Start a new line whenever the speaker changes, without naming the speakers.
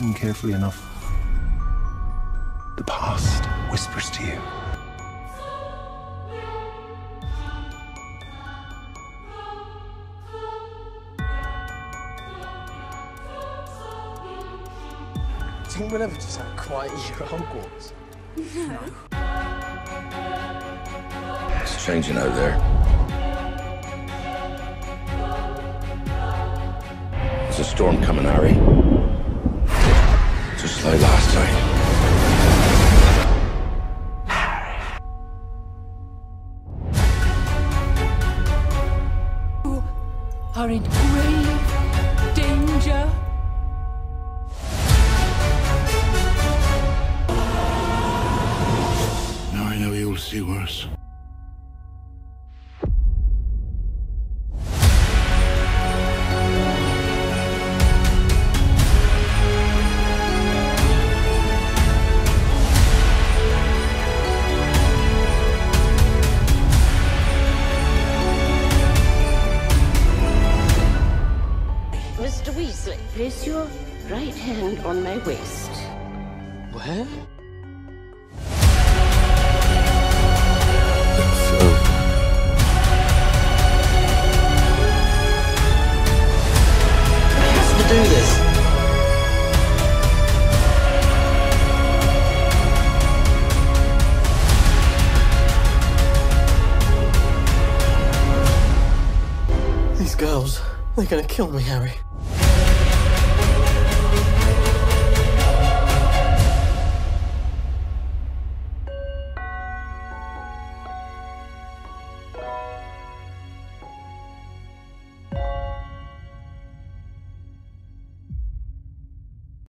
listen carefully enough, the past whispers to you.
Didn't we ever just have quiet year Hogwarts?
It's changing out there. There's a storm coming, Harry.
Are in grave danger.
Now I know you'll see worse.
Mr. Weasley, place your right hand on my waist.
Where? He has to do this. These girls, they're gonna kill me, Harry.